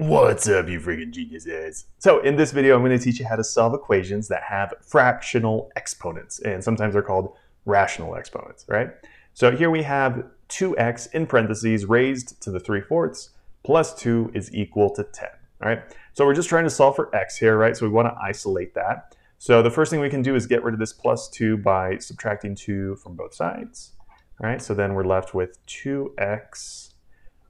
What's up, you freaking geniuses? So in this video, I'm going to teach you how to solve equations that have fractional exponents, and sometimes they're called rational exponents, right? So here we have 2x in parentheses raised to the 3 fourths plus 2 is equal to 10, all right? So we're just trying to solve for x here, right? So we want to isolate that. So the first thing we can do is get rid of this plus 2 by subtracting 2 from both sides, all right? So then we're left with 2x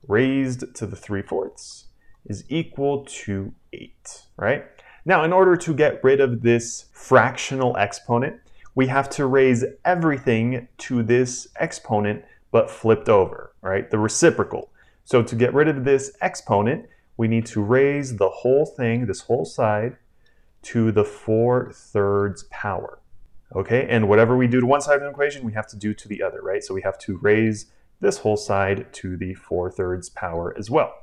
raised to the 3 fourths is equal to 8, right? Now, in order to get rid of this fractional exponent, we have to raise everything to this exponent but flipped over, right? The reciprocal. So to get rid of this exponent, we need to raise the whole thing, this whole side, to the 4 thirds power. Okay, and whatever we do to one side of an equation, we have to do to the other, right? So we have to raise this whole side to the 4 thirds power as well.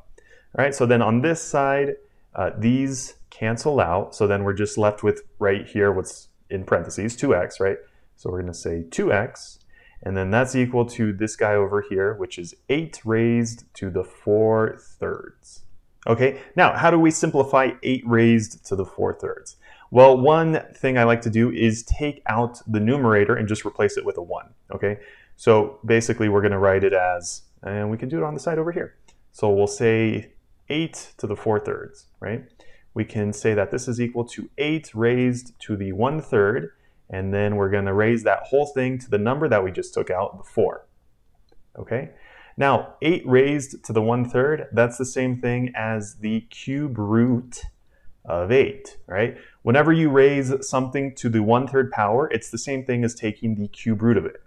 All right, so then on this side, uh, these cancel out. So then we're just left with right here what's in parentheses, 2x, right? So we're going to say 2x, and then that's equal to this guy over here, which is 8 raised to the 4 thirds. Okay, now how do we simplify 8 raised to the 4 thirds? Well, one thing I like to do is take out the numerator and just replace it with a 1. Okay, so basically we're going to write it as, and we can do it on the side over here. So we'll say 8 to the 4 thirds, right? We can say that this is equal to 8 raised to the 1 third, and then we're going to raise that whole thing to the number that we just took out, the 4. Okay? Now, 8 raised to the 1 third, that's the same thing as the cube root of 8, right? Whenever you raise something to the 1 third power, it's the same thing as taking the cube root of it.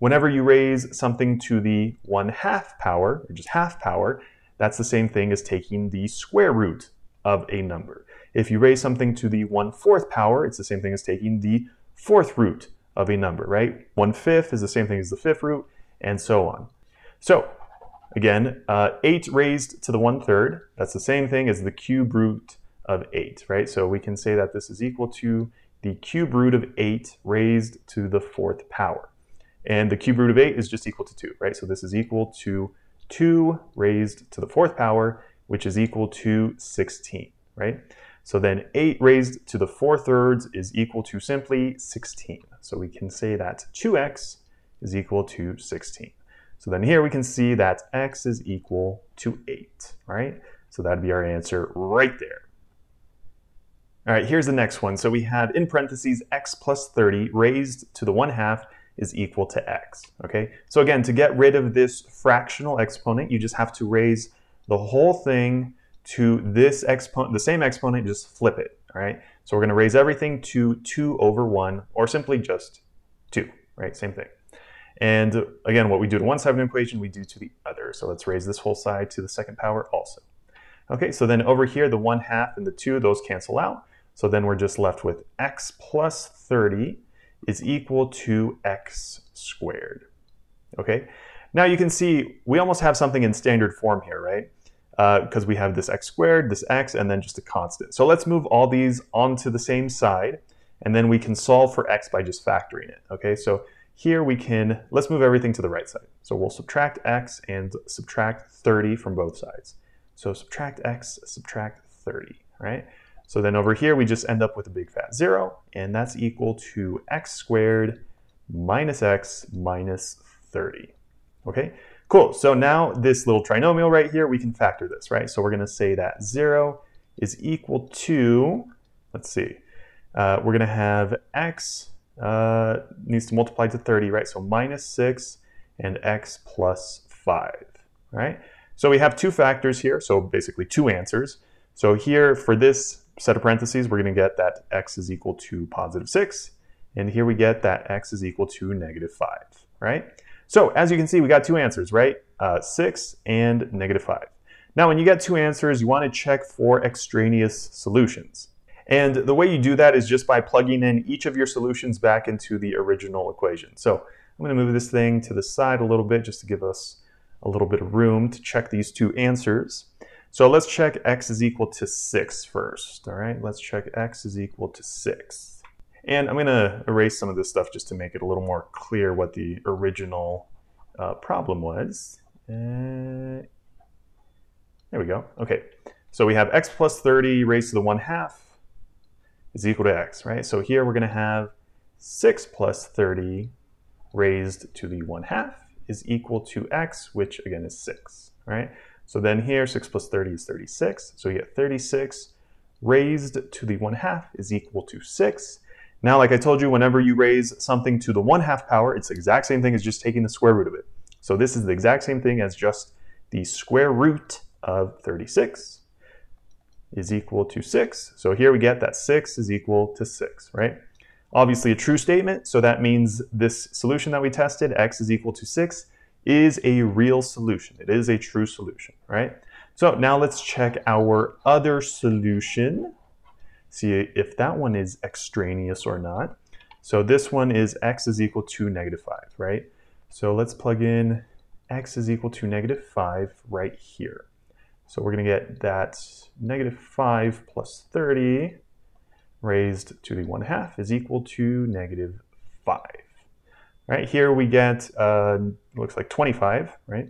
Whenever you raise something to the 1 half power, or just half power, that's the same thing as taking the square root of a number. If you raise something to the 1 fourth power, it's the same thing as taking the fourth root of a number, right? 1 fifth is the same thing as the fifth root, and so on. So, again, uh, 8 raised to the 1 third, that's the same thing as the cube root of 8, right? So we can say that this is equal to the cube root of 8 raised to the fourth power. And the cube root of 8 is just equal to 2, right? So this is equal to 2 raised to the fourth power, which is equal to 16, right? So then 8 raised to the 4 thirds is equal to simply 16. So we can say that 2x is equal to 16. So then here we can see that x is equal to 8, right? So that'd be our answer right there. All right, here's the next one. So we had in parentheses x plus 30 raised to the 1 half is equal to x, okay? So again, to get rid of this fractional exponent, you just have to raise the whole thing to this exponent, the same exponent, just flip it, all right? So we're gonna raise everything to two over one, or simply just two, right? Same thing. And again, what we do to one side of an equation, we do to the other. So let's raise this whole side to the second power also. Okay, so then over here, the one half and the two, those cancel out. So then we're just left with x plus 30 is equal to x squared. Okay, now you can see we almost have something in standard form here, right? Because uh, we have this x squared, this x, and then just a constant. So let's move all these onto the same side, and then we can solve for x by just factoring it. Okay, so here we can, let's move everything to the right side. So we'll subtract x and subtract 30 from both sides. So subtract x, subtract 30, right? So then over here, we just end up with a big fat zero, and that's equal to x squared minus x minus 30. Okay, cool. So now this little trinomial right here, we can factor this, right? So we're gonna say that zero is equal to, let's see, uh, we're gonna have x uh, needs to multiply to 30, right? So minus six and x plus five, right? So we have two factors here, so basically two answers. So here for this set of parentheses, we're going to get that x is equal to positive 6. And here we get that x is equal to negative 5, right? So as you can see, we got two answers, right? Uh, 6 and negative 5. Now, when you get two answers, you want to check for extraneous solutions. And the way you do that is just by plugging in each of your solutions back into the original equation. So I'm going to move this thing to the side a little bit just to give us a little bit of room to check these two answers. So let's check x is equal to 6 first, all right? Let's check x is equal to 6. And I'm going to erase some of this stuff just to make it a little more clear what the original uh, problem was. Uh, there we go. Okay. So we have x plus 30 raised to the 1 half is equal to x, right? So here we're going to have 6 plus 30 raised to the 1 half is equal to x, which again is 6, right? So then here 6 plus 30 is 36. So we get 36 raised to the 1 half is equal to 6. Now, like I told you, whenever you raise something to the 1 half power, it's the exact same thing as just taking the square root of it. So this is the exact same thing as just the square root of 36 is equal to 6. So here we get that 6 is equal to 6, right? Obviously a true statement, so that means this solution that we tested, x is equal to 6, is a real solution. It is a true solution, right? So now let's check our other solution, see if that one is extraneous or not. So this one is x is equal to negative 5, right? So let's plug in x is equal to negative 5 right here. So we're going to get that negative 5 plus 30 raised to the 1 half is equal to negative 5. Right here we get, uh, looks like 25, right?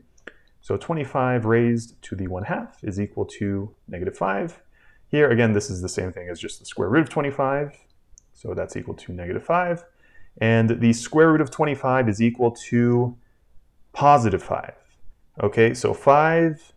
So 25 raised to the 1 half is equal to negative 5. Here, again, this is the same thing as just the square root of 25. So that's equal to negative 5. And the square root of 25 is equal to positive 5. Okay, so 5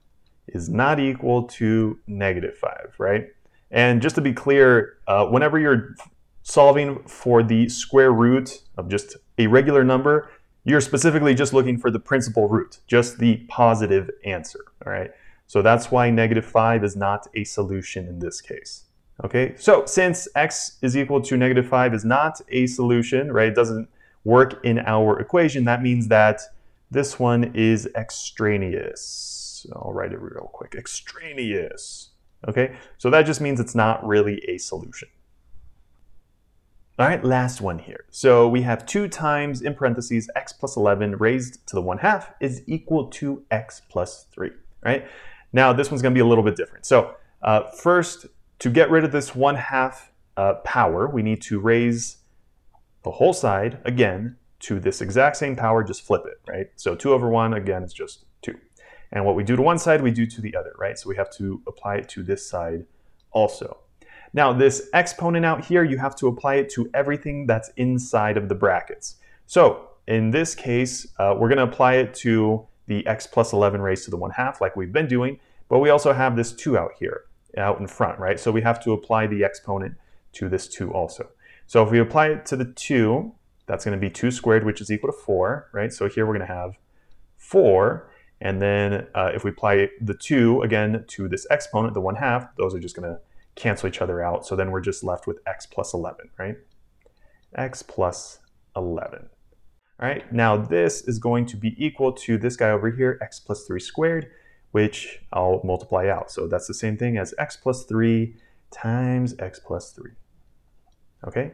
is not equal to negative 5, right? And just to be clear, uh, whenever you're solving for the square root of just a regular number, you're specifically just looking for the principal root, just the positive answer, all right? So that's why negative 5 is not a solution in this case. Okay, so since x is equal to negative 5 is not a solution, right, it doesn't work in our equation, that means that this one is extraneous. I'll write it real quick. Extraneous. Okay, so that just means it's not really a solution. All right, last one here. So we have 2 times, in parentheses, x plus 11 raised to the 1 half is equal to x plus 3, right? Now, this one's going to be a little bit different. So uh, first, to get rid of this 1 half uh, power, we need to raise the whole side, again, to this exact same power, just flip it, right? So 2 over 1, again, is just 2. And what we do to one side, we do to the other, right? So we have to apply it to this side also. Now this exponent out here, you have to apply it to everything that's inside of the brackets. So in this case, uh, we're gonna apply it to the x plus 11 raised to the 1 half like we've been doing, but we also have this 2 out here, out in front, right? So we have to apply the exponent to this 2 also. So if we apply it to the 2, that's going to be 2 squared, which is equal to 4, right? So here we're going to have 4. And then uh, if we apply the 2 again to this exponent, the 1 half, those are just going to cancel each other out. So then we're just left with x plus 11, right? x plus 11. All right, now this is going to be equal to this guy over here, x plus 3 squared, which I'll multiply out. So that's the same thing as x plus 3 times x plus 3. Okay,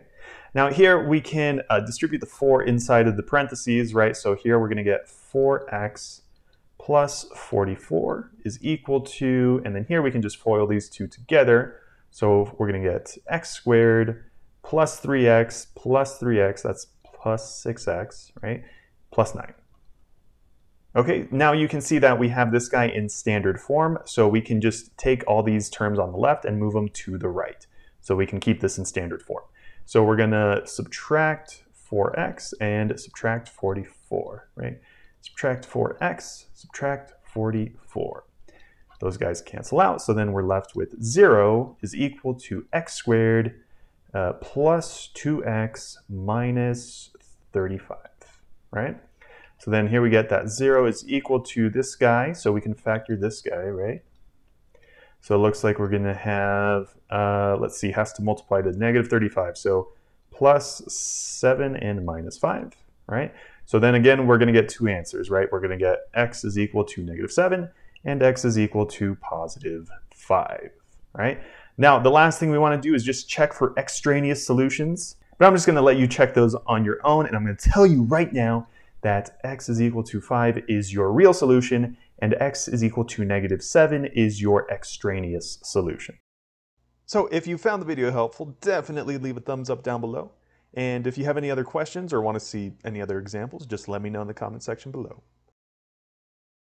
now here we can uh, distribute the 4 inside of the parentheses, right? So here we're going to get 4x plus 44 is equal to, and then here we can just FOIL these two together. So we're going to get x squared plus 3x plus 3x, that's plus 6x, right, plus 9. Okay, now you can see that we have this guy in standard form, so we can just take all these terms on the left and move them to the right. So we can keep this in standard form. So we're going to subtract 4x and subtract 44, right? subtract 4x, subtract 44. Those guys cancel out, so then we're left with 0 is equal to x squared uh, plus 2x minus 35, right? So then here we get that 0 is equal to this guy, so we can factor this guy, right? So it looks like we're going to have, uh, let's see, has to multiply to negative 35. So plus 7 and minus 5, right? So then again, we're going to get two answers, right? We're going to get x is equal to negative 7 and x is equal to positive 5, right? Now, the last thing we want to do is just check for extraneous solutions. But I'm just going to let you check those on your own, and I'm going to tell you right now that x is equal to 5 is your real solution, and x is equal to negative 7 is your extraneous solution. So if you found the video helpful, definitely leave a thumbs up down below. And if you have any other questions or want to see any other examples, just let me know in the comment section below.